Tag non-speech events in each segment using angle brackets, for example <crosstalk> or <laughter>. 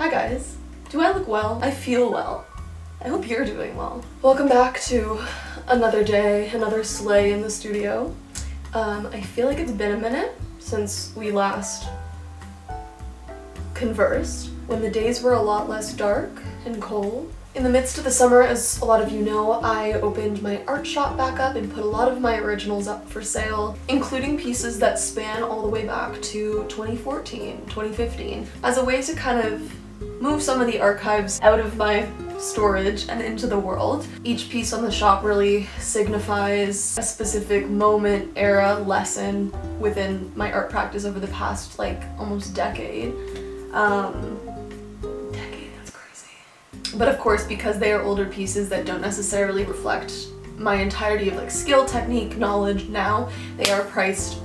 Hi guys. Do I look well? I feel well. I hope you're doing well. Welcome back to another day, another sleigh in the studio. Um, I feel like it's been a minute since we last conversed, when the days were a lot less dark and cold. In the midst of the summer, as a lot of you know, I opened my art shop back up and put a lot of my originals up for sale, including pieces that span all the way back to 2014, 2015, as a way to kind of move some of the archives out of my storage and into the world. Each piece on the shop really signifies a specific moment, era, lesson within my art practice over the past like almost decade. Um, decade, that's crazy. but of course, because they are older pieces that don't necessarily reflect my entirety of like skill, technique, knowledge now, they are priced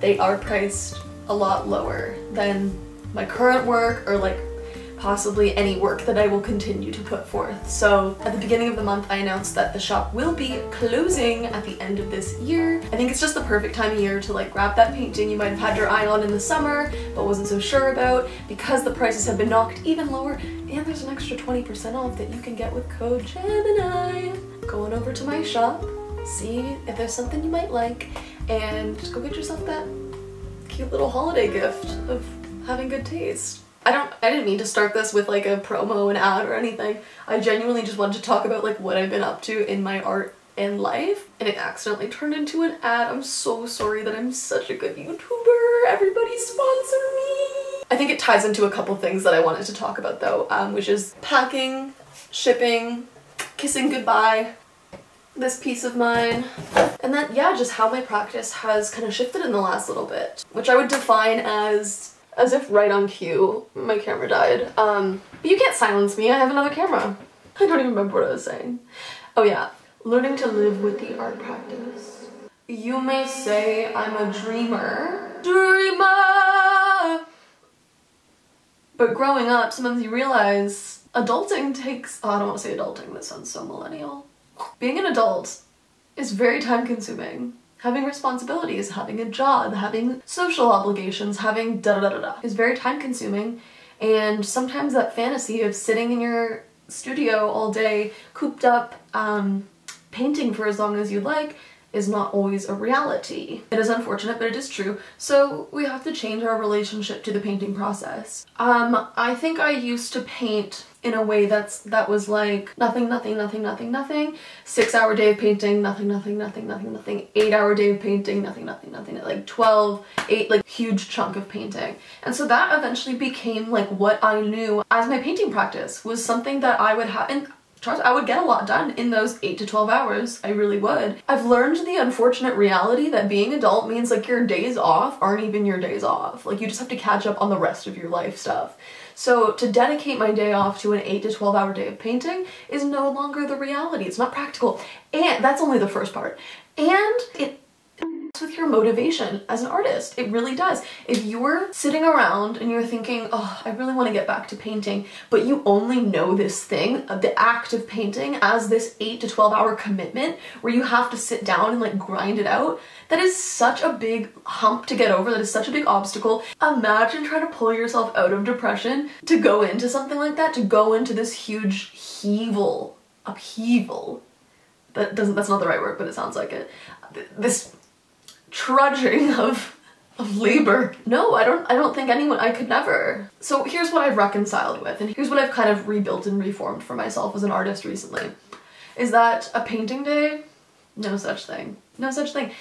they are priced a lot lower than my current work or like possibly any work that I will continue to put forth. So at the beginning of the month I announced that the shop will be closing at the end of this year. I think it's just the perfect time of year to like grab that painting you might have had your eye on in the summer but wasn't so sure about because the prices have been knocked even lower and there's an extra 20% off that you can get with code GEMINI. Going over to my shop, see if there's something you might like and just go get yourself that cute little holiday gift of having good taste. I don't- I didn't mean to start this with like a promo and ad or anything. I genuinely just wanted to talk about like what I've been up to in my art and life and it accidentally turned into an ad. I'm so sorry that I'm such a good YouTuber. Everybody sponsor me! I think it ties into a couple things that I wanted to talk about though, um, which is packing, shipping, kissing goodbye, this piece of mine, and then yeah, just how my practice has kind of shifted in the last little bit, which I would define as as if right on cue, my camera died. Um, but you can't silence me, I have another camera. I don't even remember what I was saying. Oh yeah, learning to live with the art practice. You may say I'm a dreamer. Dreamer! But growing up, sometimes you realize adulting takes- oh, I don't want to say adulting, that sounds so millennial. Being an adult is very time consuming having responsibilities, having a job, having social obligations, having da da da da is very time consuming and sometimes that fantasy of sitting in your studio all day cooped up um, painting for as long as you'd like is not always a reality. It is unfortunate, but it is true. So we have to change our relationship to the painting process. Um, I think I used to paint in a way that's that was like nothing, nothing, nothing, nothing, nothing. Six hour day of painting, nothing, nothing, nothing, nothing, nothing. Eight hour day of painting, nothing, nothing, nothing. Like 12, eight, like huge chunk of painting. And so that eventually became like what I knew as my painting practice was something that I would have, and trust I would get a lot done in those 8 to 12 hours. I really would. I've learned the unfortunate reality that being adult means like your days off aren't even your days off. Like you just have to catch up on the rest of your life stuff. So to dedicate my day off to an 8 to 12 hour day of painting is no longer the reality. It's not practical. And that's only the first part. And it with your motivation as an artist. It really does. If you're sitting around and you're thinking, oh, I really want to get back to painting, but you only know this thing, uh, the act of painting as this 8 to 12 hour commitment where you have to sit down and like grind it out, that is such a big hump to get over, that is such a big obstacle. Imagine trying to pull yourself out of depression to go into something like that, to go into this huge heaval, upheaval. That doesn't, that's not the right word, but it sounds like it. This trudging of of labor. No, I don't I don't think anyone I could never. So here's what I've reconciled with and here's what I've kind of rebuilt and reformed for myself as an artist recently. Is that a painting day? No such thing. No such thing.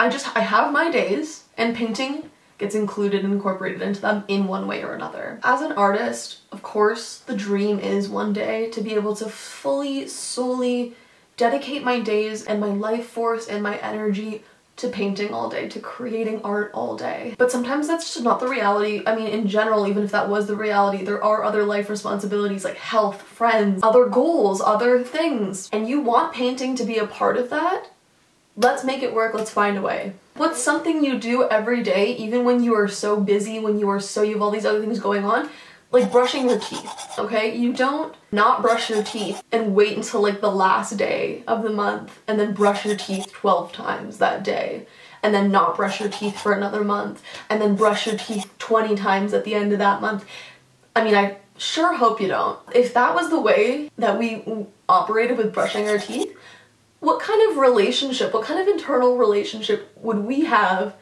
I just I have my days and painting gets included and incorporated into them in one way or another. As an artist, of course, the dream is one day to be able to fully, solely dedicate my days and my life force and my energy to painting all day, to creating art all day. But sometimes that's just not the reality. I mean, in general, even if that was the reality, there are other life responsibilities like health, friends, other goals, other things. And you want painting to be a part of that? Let's make it work, let's find a way. What's something you do every day, even when you are so busy, when you are so, you have all these other things going on, like brushing your teeth, okay? You don't not brush your teeth and wait until like the last day of the month and then brush your teeth 12 times that day and then not brush your teeth for another month and then brush your teeth 20 times at the end of that month. I mean, I sure hope you don't. If that was the way that we operated with brushing our teeth, what kind of relationship, what kind of internal relationship would we have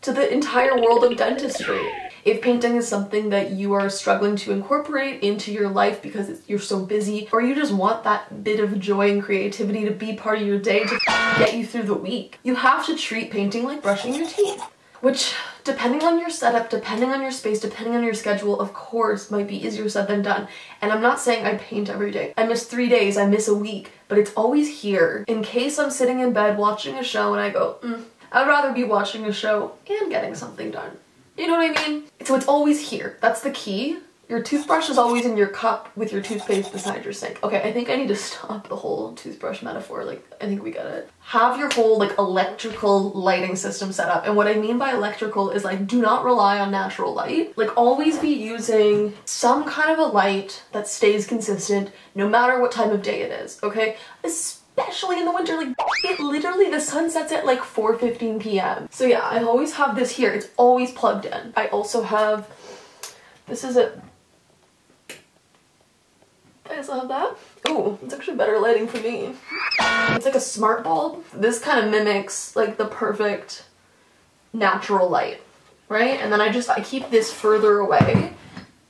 to the entire world of dentistry? If painting is something that you are struggling to incorporate into your life because you're so busy, or you just want that bit of joy and creativity to be part of your day to <laughs> get you through the week, you have to treat painting like brushing your teeth. Which, depending on your setup, depending on your space, depending on your schedule, of course, might be easier said than done. And I'm not saying I paint every day. I miss three days, I miss a week, but it's always here in case I'm sitting in bed watching a show and I go, mm, I'd rather be watching a show and getting something done. You know what I mean? So it's always here. That's the key. Your toothbrush is always in your cup with your toothpaste beside your sink. Okay, I think I need to <laughs> stop the whole toothbrush metaphor. Like, I think we got it. Have your whole like electrical lighting system set up. And what I mean by electrical is like, do not rely on natural light. Like always be using some kind of a light that stays consistent no matter what time of day it is, okay? Especially especially in the winter, like it literally, the sun sets at like 4.15 p.m. So yeah, I always have this here. It's always plugged in. I also have, this is it. I also have that. Oh, it's actually better lighting for me. It's like a smart bulb. This kind of mimics like the perfect natural light, right? And then I just, I keep this further away,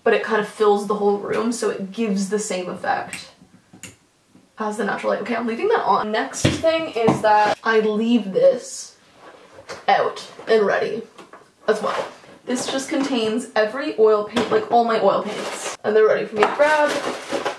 but it kind of fills the whole room so it gives the same effect as the natural light. Okay, I'm leaving that on. Next thing is that I leave this out and ready as well. This just contains every oil paint, like all my oil paints. And they're ready for me to grab.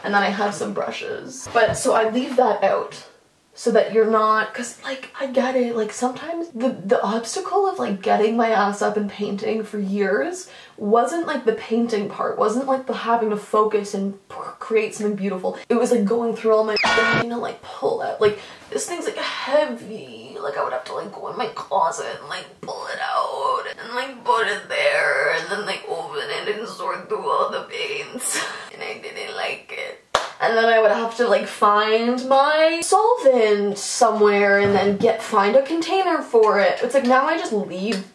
And then I have some brushes. But so I leave that out so that you're not because like i get it like sometimes the the obstacle of like getting my ass up and painting for years wasn't like the painting part wasn't like the having to focus and create something beautiful. It was like going through all my know like pull out like this thing's like heavy like i would have to like go in my closet and like pull it out and like put it there and then like open it and sort through all the paints. <laughs> And i didn't like it and then I would have to like find my solvent somewhere and then get find a container for it. It's like now I just leave.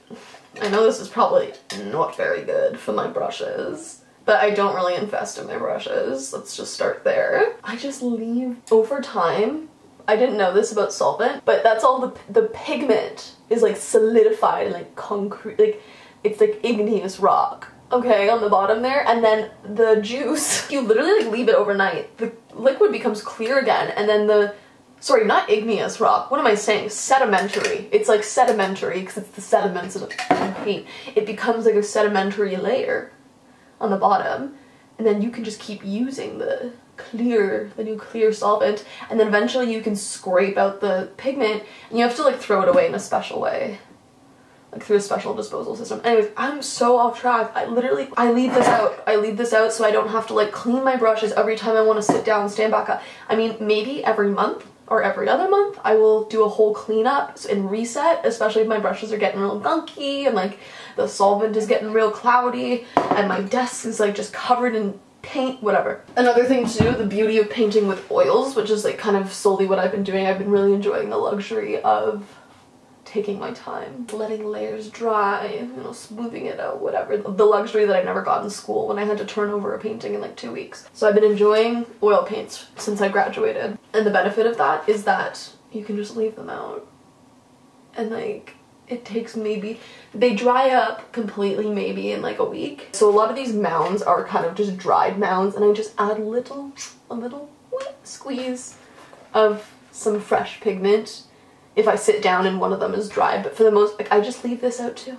I know this is probably not very good for my brushes, but I don't really invest in my brushes. Let's just start there. I just leave over time. I didn't know this about solvent, but that's all the, the pigment is like solidified like concrete, like it's like igneous rock okay, on the bottom there, and then the juice, <laughs> you literally like leave it overnight. The liquid becomes clear again, and then the, sorry, not igneous rock, what am I saying? Sedimentary. It's like sedimentary, because it's the sediments of paint. It becomes like a sedimentary layer on the bottom, and then you can just keep using the clear, the new clear solvent, and then eventually you can scrape out the pigment, and you have to like throw it away in a special way like through a special disposal system. Anyways, I'm so off track. I literally, I leave this out. I leave this out so I don't have to like clean my brushes every time I want to sit down and stand back up. I mean, maybe every month or every other month I will do a whole cleanup and reset, especially if my brushes are getting real gunky and like the solvent is getting real cloudy and my desk is like just covered in paint, whatever. Another thing too, the beauty of painting with oils, which is like kind of solely what I've been doing. I've been really enjoying the luxury of taking my time, letting layers dry, you know, smoothing it out, whatever. The luxury that I never got in school when I had to turn over a painting in like two weeks. So I've been enjoying oil paints since I graduated. And the benefit of that is that you can just leave them out. And like, it takes maybe, they dry up completely maybe in like a week. So a lot of these mounds are kind of just dried mounds and I just add a little, a little squeeze of some fresh pigment if I sit down and one of them is dry, but for the most, like I just leave this out too.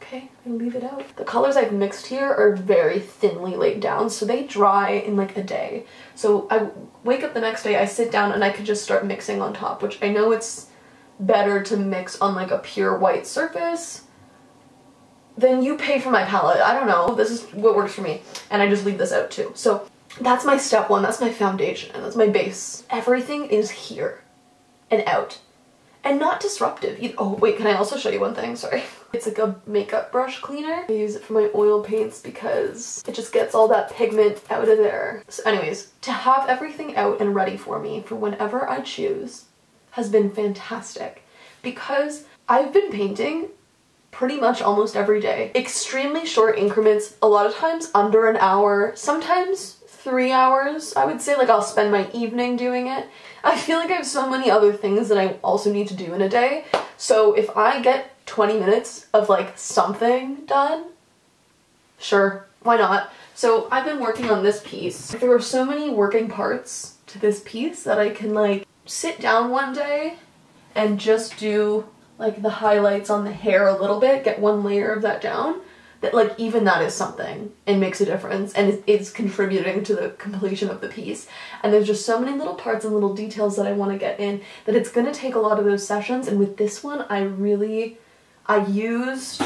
Okay, I leave it out. The colors I've mixed here are very thinly laid down, so they dry in like a day. So I wake up the next day, I sit down and I could just start mixing on top, which I know it's better to mix on like a pure white surface, then you pay for my palette. I don't know. This is what works for me. And I just leave this out too. So that's my step one. That's my foundation. That's my base. Everything is here and out. And not disruptive. Oh, wait, can I also show you one thing? Sorry. <laughs> It's like a makeup brush cleaner. I use it for my oil paints because it just gets all that pigment out of there. So anyways, to have everything out and ready for me for whenever I choose has been fantastic because I've been painting pretty much almost every day. Extremely short increments, a lot of times under an hour, sometimes three hours. I would say like I'll spend my evening doing it. I feel like I have so many other things that I also need to do in a day. So if I get 20 minutes of like something done, sure, why not? So I've been working on this piece. There are so many working parts to this piece that I can like sit down one day and just do like the highlights on the hair a little bit, get one layer of that down, that like even that is something and makes a difference and it's contributing to the completion of the piece. And there's just so many little parts and little details that I want to get in that it's going to take a lot of those sessions and with this one I really, I used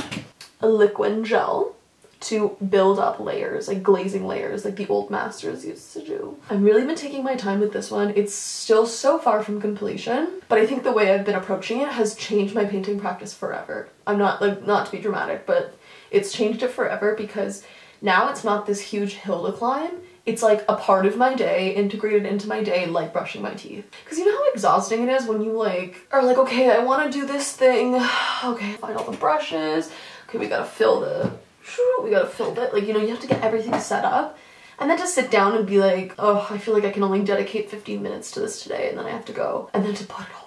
a liquid gel to build up layers, like glazing layers, like the old masters used to do. I've really been taking my time with this one. It's still so far from completion, but I think the way I've been approaching it has changed my painting practice forever. I'm not, like, not to be dramatic, but it's changed it forever because now it's not this huge hill to climb. It's like a part of my day, integrated into my day, like brushing my teeth. Because you know how exhausting it is when you like are like, okay, I want to do this thing. <sighs> Okay, find all the brushes. Okay, we gotta fill the we gotta fill it. Like, you know, you have to get everything set up. And then to sit down and be like, oh, I feel like I can only dedicate 15 minutes to this today and then I have to go. And then to put it all.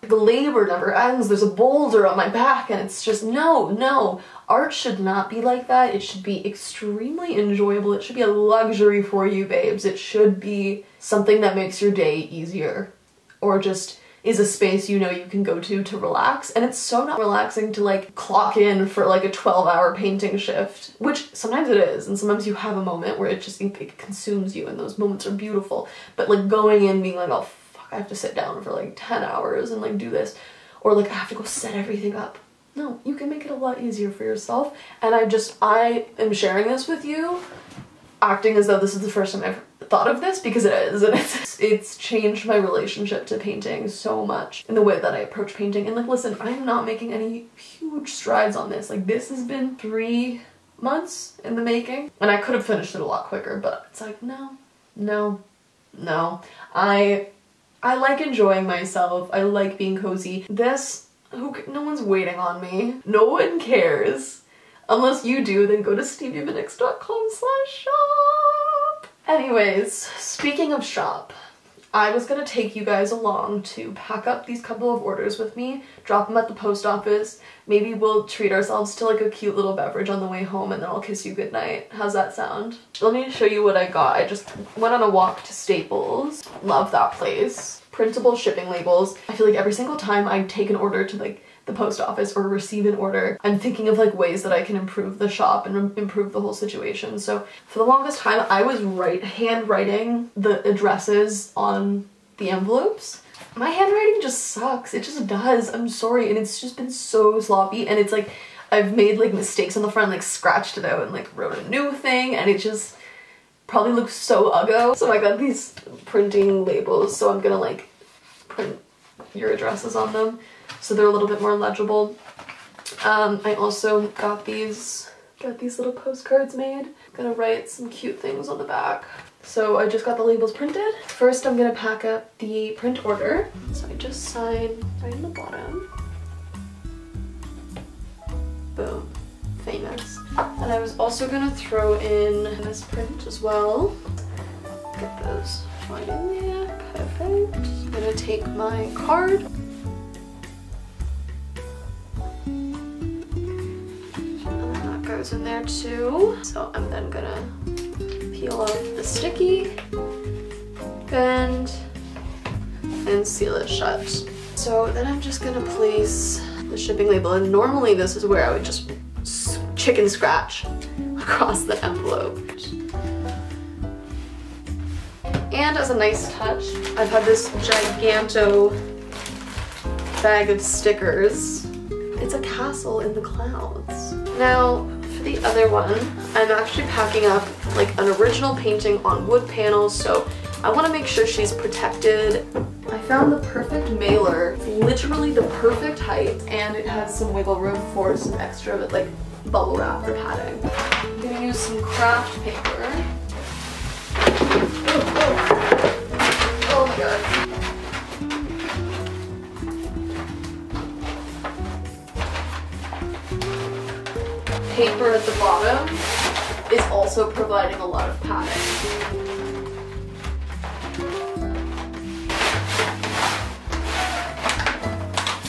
The labor never ends. There's a boulder on my back and it's just, no, no. Art should not be like that. It should be extremely enjoyable. It should be a luxury for you, babes. It should be something that makes your day easier. Or just is a space you know you can go to to relax and it's so not relaxing to like clock in for like a 12 hour painting shift which sometimes it is and sometimes you have a moment where it just it consumes you and those moments are beautiful but like going in being like oh fuck I have to sit down for like 10 hours and like do this. Or like I have to go set everything up. No you can make it a lot easier for yourself. And I just I am sharing this with you acting as though this is the first time I've thought of this because it is. And it's it's changed my relationship to painting so much in the way that I approach painting. And like listen I'm not making any huge strides on this. Like this has been three months in the making. And I could have finished it a lot quicker but it's like no no no. I I like enjoying myself. I like being cozy. This who no one's waiting on me. No one cares. Unless you do then go to stevieminacs.com slash shop. Anyways, speaking of shop, I was gonna take you guys along to pack up these couple of orders with me, drop them at the post office. Maybe we'll treat ourselves to like a cute little beverage on the way home and then I'll kiss you goodnight. How's that sound? Let me show you what I got. I just went on a walk to Staples. Love that place. Printable shipping labels. I feel like every single time I take an order to like the post office or receive an order. I'm thinking of like ways that I can improve the shop and improve the whole situation. So for the longest time, I was write handwriting the addresses on the envelopes. My handwriting just sucks. It just does. I'm sorry. And it's just been so sloppy. And it's like, I've made like mistakes on the front, like scratched it out and like wrote a new thing. And it just probably looks so ugly. So I got these printing labels. So I'm gonna like print your addresses on them so they're a little bit more legible. Um, I also got these, got these little postcards made. Gonna write some cute things on the back. So I just got the labels printed. First I'm gonna pack up the print order. So I just sign right in the bottom. Boom, famous. And I was also gonna throw in this print as well. Get those right in there, perfect. I'm gonna take my card And that goes in there too. So I'm then gonna peel off the sticky, bend, and seal it shut. So then I'm just gonna place the shipping label and normally this is where I would just chicken scratch <laughs> across the envelope. And as a nice touch, I've had this giganto bag of stickers. It's a castle in the clouds. Now, for the other one, I'm actually packing up like an original painting on wood panels, so I want to make sure she's protected. I found the perfect mailer, it's literally the perfect height, and it has some wiggle room for some extra like bubble wrap or padding. I'm gonna use some craft paper. good. paper at the bottom is also providing a lot of padding.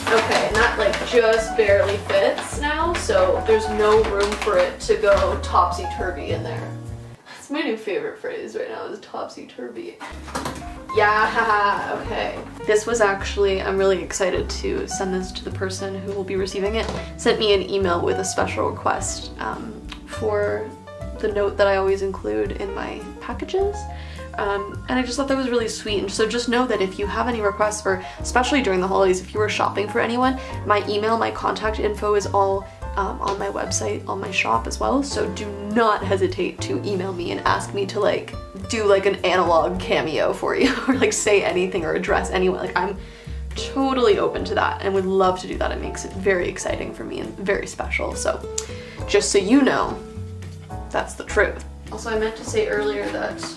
Okay, and that like just barely fits now, so there's no room for it to go topsy-turvy in there. My new favorite phrase right now is topsy-turvy. Yeah, <laughs> okay. This was actually, I'm really excited to send this to the person who will be receiving it. Sent me an email with a special request um, for the note that I always include in my packages. Um, and I just thought that was really sweet. And so just know that if you have any requests for, especially during the holidays, if you were shopping for anyone, my email, my contact info is all um, on my website, on my shop as well. So do not hesitate to email me and ask me to like do like an analog cameo for you <laughs> or like say anything or address anyone. Like I'm totally open to that and would love to do that. It makes it very exciting for me and very special. So just so you know, that's the truth. Also, I meant to say earlier that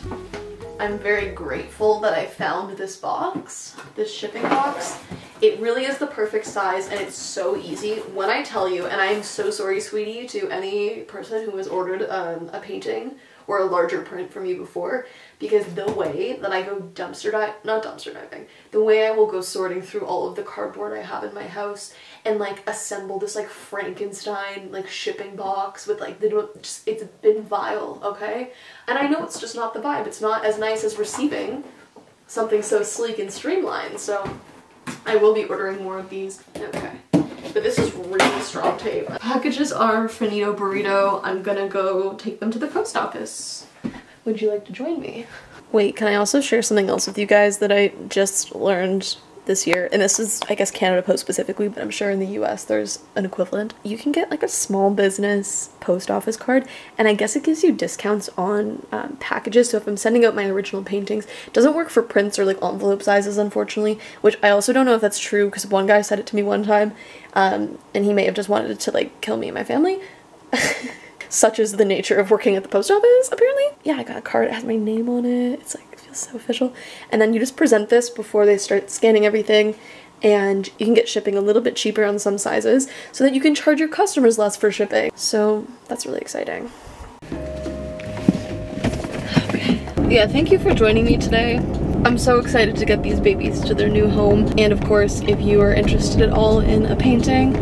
I'm very grateful that I found this box, this shipping box. It really is the perfect size and it's so easy. When I tell you, and I'm so sorry, sweetie, to any person who has ordered um, a painting or a larger print from you before, because the way that I go dumpster dive, not dumpster diving, the way I will go sorting through all of the cardboard I have in my house and like assemble this like Frankenstein like shipping box with like the just it's been vile, okay? And I know it's just not the vibe. It's not as nice as receiving something so sleek and streamlined. So I will be ordering more of these. Okay. But this is really strong tape. Packages are finito burrito. I'm gonna go take them to the post office. Would you like to join me? Wait, can I also share something else with you guys that I just learned this year, and this is, I guess, Canada Post specifically, but I'm sure in the US there's an equivalent. You can get like a small business post office card, and I guess it gives you discounts on um, packages. So if I'm sending out my original paintings, it doesn't work for prints or like envelope sizes, unfortunately, which I also don't know if that's true because one guy said it to me one time, um, and he may have just wanted to like kill me and my family. <laughs> such is the nature of working at the post office, apparently. Yeah, I got a card, it has my name on it. It's like, feels so official. And then you just present this before they start scanning everything and you can get shipping a little bit cheaper on some sizes so that you can charge your customers less for shipping. So that's really exciting. Okay. Yeah, thank you for joining me today. I'm so excited to get these babies to their new home. And of course, if you are interested at all in a painting,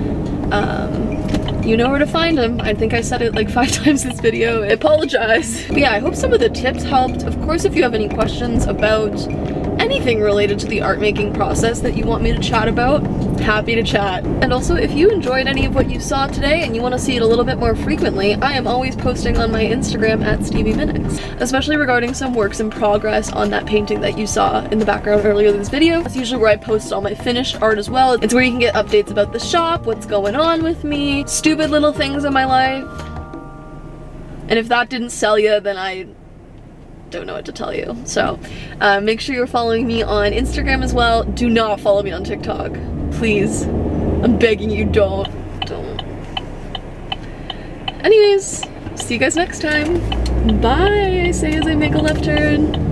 um, you know where to find them. I think I said it like <laughs> five times this video. I apologize. But yeah, I hope some of the tips helped. Of course, if you have any questions about anything related to the art making process that you want me to chat about, happy to chat. And also, if you enjoyed any of what you saw today and you want to see it a little bit more frequently, I am always posting on my Instagram at Stevie Minacs, especially regarding some works in progress on that painting that you saw in the background earlier in this video. That's usually where I post all my finished art as well. It's where you can get updates about the shop, what's going on with me, stupid little things in my life. And if that didn't sell you, then I don't know what to tell you. So uh, make sure you're following me on Instagram as well. Do not follow me on TikTok. Please. I'm begging you, don't. Don't. Anyways, see you guys next time. Bye, I say as I make a left turn.